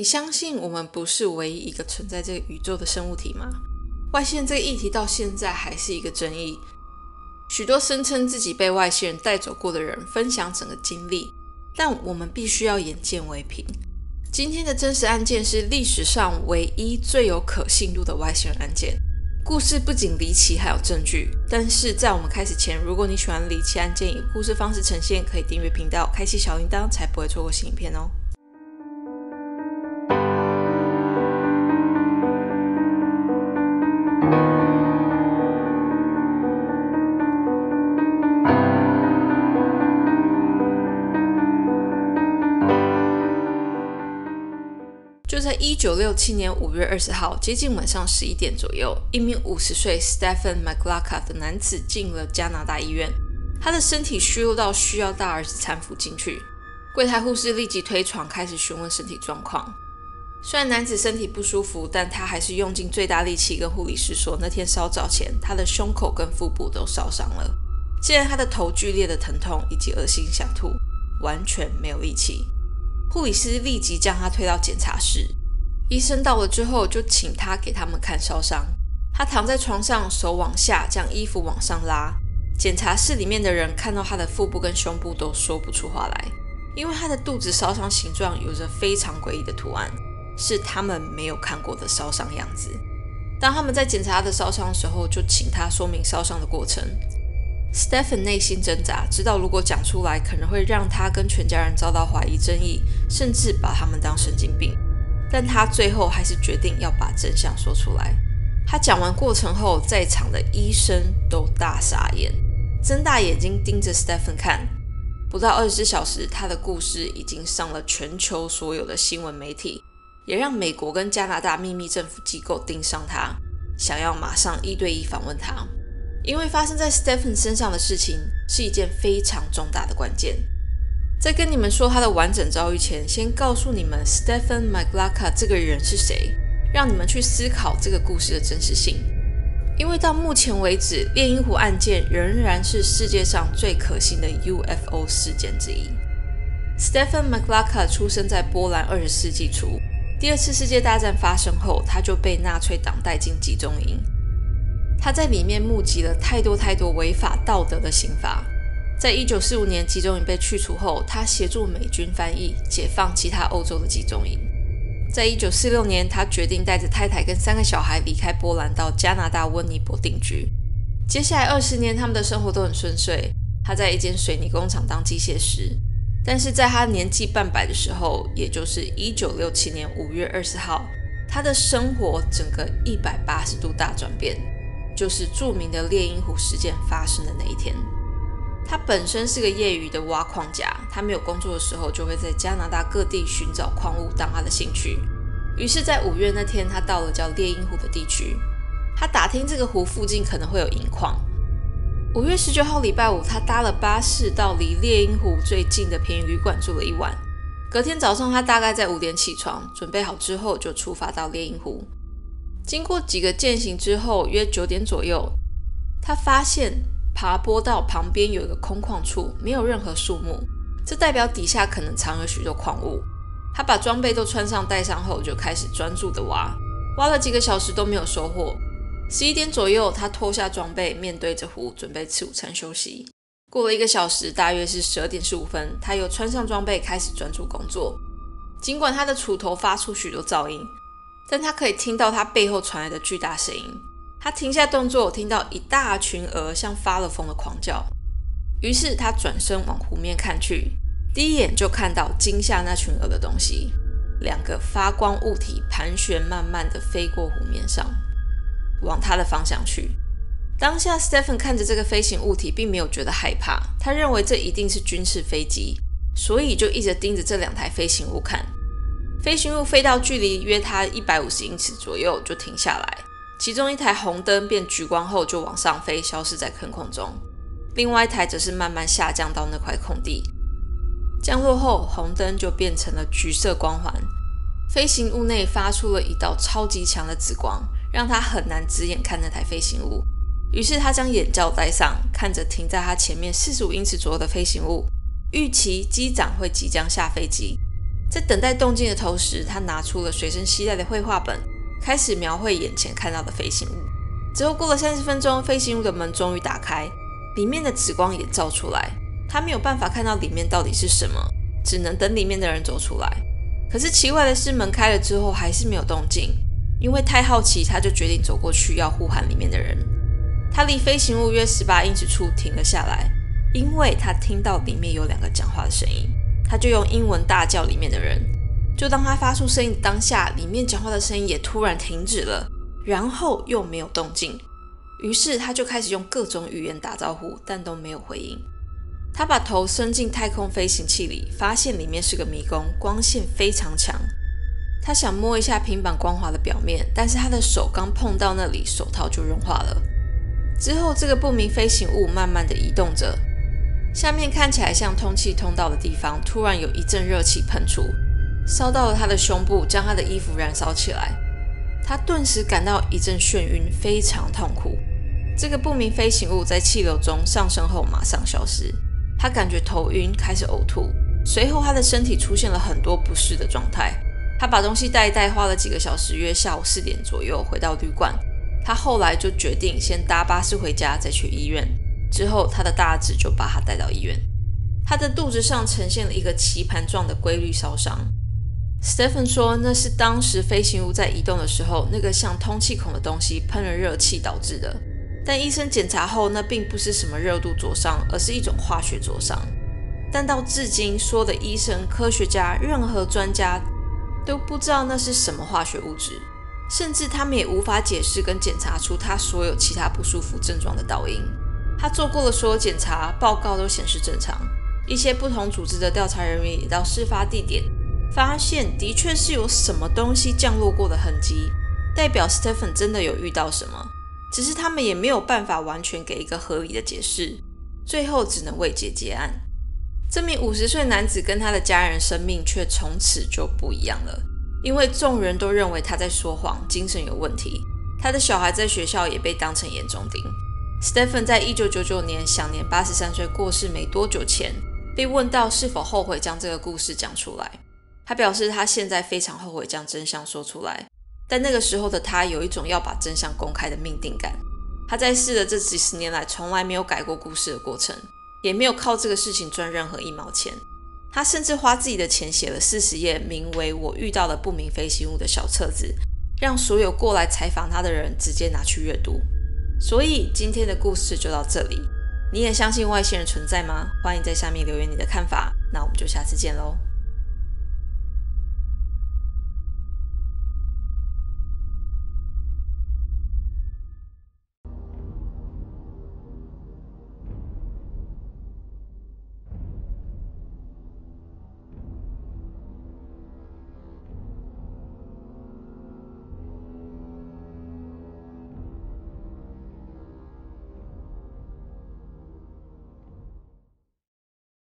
你相信我们不是唯一一个存在这个宇宙的生物体吗？外星人这个议题到现在还是一个争议。许多声称自己被外星人带走过的人分享整个经历，但我们必须要眼见为凭。今天的真实案件是历史上唯一最有可信度的外星人案件。故事不仅离奇，还有证据。但是在我们开始前，如果你喜欢离奇案件以故事方式呈现，可以订阅频道，开启小铃铛，才不会错过新影片哦。九六七年五月二十号，接近晚上十一点左右，一名五十岁 Stephen McLaughlin 的男子进了加拿大医院。他的身体虚弱到需要大儿子搀扶进去。柜台护士立即推床，开始询问身体状况。虽然男子身体不舒服，但他还是用尽最大力气跟护理师说，那天稍早前他的胸口跟腹部都烧伤了。既然他的头剧烈的疼痛以及恶心想吐，完全没有力气。护理师立即将他推到检查室。医生到了之后，就请他给他们看烧伤。他躺在床上，手往下将衣服往上拉。检查室里面的人看到他的腹部跟胸部都说不出话来，因为他的肚子烧伤形状有着非常诡异的图案，是他们没有看过的烧伤样子。当他们在检查他的烧伤的时候，就请他说明烧伤的过程。Stephen 内心挣扎，知道如果讲出来，可能会让他跟全家人遭到怀疑、争议，甚至把他们当神经病。但他最后还是决定要把真相说出来。他讲完过程后，在场的医生都大傻眼，睁大眼睛盯着 Stephen 看。不到二十四小时，他的故事已经上了全球所有的新闻媒体，也让美国跟加拿大秘密政府机构盯上他，想要马上一对一访问他。因为发生在 Stephen 身上的事情是一件非常重大的关键。在跟你们说他的完整遭遇前，先告诉你们 Stephen McLaughlin 这个人是谁，让你们去思考这个故事的真实性。因为到目前为止，猎鹰湖案件仍然是世界上最可信的 UFO 事件之一。Stephen McLaughlin 出生在波兰，二十世纪初，第二次世界大战发生后，他就被纳粹党带进集中营。他在里面目击了太多太多违法道德的刑罚。在一九四五年集中营被去除后，他协助美军翻译解放其他欧洲的集中营。在一九四六年，他决定带着太太跟三个小孩离开波兰，到加拿大温尼伯定居。接下来二十年，他们的生活都很顺遂。他在一间水泥工厂当机械师。但是在他年纪半百的时候，也就是一九六七年五月二十号，他的生活整个一百八十度大转变。就是著名的猎鹰湖事件发生的那一天。他本身是个业余的挖矿家，他没有工作的时候，就会在加拿大各地寻找矿物当他的兴趣。于是，在五月那天，他到了叫猎鹰湖的地区，他打听这个湖附近可能会有银矿。五月十九号礼拜五，他搭了巴士到离猎鹰湖最近的便宜旅馆住了一晚。隔天早上，他大概在五点起床，准备好之后就出发到猎鹰湖。经过几个践行之后，约九点左右，他发现爬坡道旁边有一个空旷处，没有任何树木，这代表底下可能藏有许多矿物。他把装备都穿上戴上后，就开始专注的挖，挖了几个小时都没有收获。十一点左右，他脱下装备，面对着湖，准备吃午餐休息。过了一个小时，大约是十二点十五分，他又穿上装备，开始专注工作。尽管他的锄头发出许多噪音。但他可以听到他背后传来的巨大声音。他停下动作，听到一大群鹅像发了疯的狂叫。于是他转身往湖面看去，第一眼就看到惊吓那群鹅的东西——两个发光物体盘旋，慢慢的飞过湖面上，往他的方向去。当下，Stephen 看着这个飞行物体，并没有觉得害怕。他认为这一定是军事飞机，所以就一直盯着这两台飞行物看。飞行物飞到距离约他一百五十英尺左右就停下来，其中一台红灯变橘光后就往上飞，消失在坑空中；另外一台则是慢慢下降到那块空地，降落后红灯就变成了橘色光环，飞行物内发出了一道超级强的紫光，让他很难直眼看那台飞行物。于是他将眼罩戴上，看着停在他前面四十五英尺左右的飞行物，预期机长会即将下飞机。在等待动静的同时，他拿出了随身携带的绘画本，开始描绘眼前看到的飞行物。之后过了三十分钟，飞行物的门终于打开，里面的紫光也照出来。他没有办法看到里面到底是什么，只能等里面的人走出来。可是奇怪的是，门开了之后还是没有动静。因为太好奇，他就决定走过去要呼喊里面的人。他离飞行物约十八英尺处停了下来，因为他听到里面有两个讲话的声音。他就用英文大叫里面的人。就当他发出声音的当下，里面讲话的声音也突然停止了，然后又没有动静。于是他就开始用各种语言打招呼，但都没有回应。他把头伸进太空飞行器里，发现里面是个迷宫，光线非常强。他想摸一下平板光滑的表面，但是他的手刚碰到那里，手套就融化了。之后，这个不明飞行物慢慢的移动着，下面看起来像通气通道的地方，突然有一阵热气喷出，烧到了他的胸部，将他的衣服燃烧起来。他顿时感到一阵眩晕，非常痛苦。这个不明飞行物在气流中上升后马上消失，他感觉头晕，开始呕吐，随后他的身体出现了很多不适的状态。他把东西带一带，花了几个小时，约下午四点左右回到旅馆。他后来就决定先搭巴士回家，再去医院。之后，他的大侄就把他带到医院。他的肚子上呈现了一个棋盘状的规律烧伤。Stephen 说，那是当时飞行物在移动的时候，那个像通气孔的东西喷了热气导致的。但医生检查后，那并不是什么热度灼伤，而是一种化学灼伤。但到至今，所有的医生、科学家、任何专家。都不知道那是什么化学物质，甚至他们也无法解释跟检查出他所有其他不舒服症状的导因。他做过的所有检查报告都显示正常。一些不同组织的调查人员也到事发地点，发现的确是有什么东西降落过的痕迹，代表 Stephen 真的有遇到什么。只是他们也没有办法完全给一个合理的解释，最后只能未结结案。这名五十岁男子跟他的家人生命却从此就不一样了，因为众人都认为他在说谎，精神有问题。他的小孩在学校也被当成眼中钉。Stephen 在一九九九年享年八十三岁过世没多久前，被问到是否后悔将这个故事讲出来，他表示他现在非常后悔将真相说出来，但那个时候的他有一种要把真相公开的命定感。他在世的这几十年来，从来没有改过故事的过程。也没有靠这个事情赚任何一毛钱。他甚至花自己的钱写了四十页名为《我遇到了不明飞行物》的小册子，让所有过来采访他的人直接拿去阅读。所以今天的故事就到这里。你也相信外星人存在吗？欢迎在下面留言你的看法。那我们就下次见喽。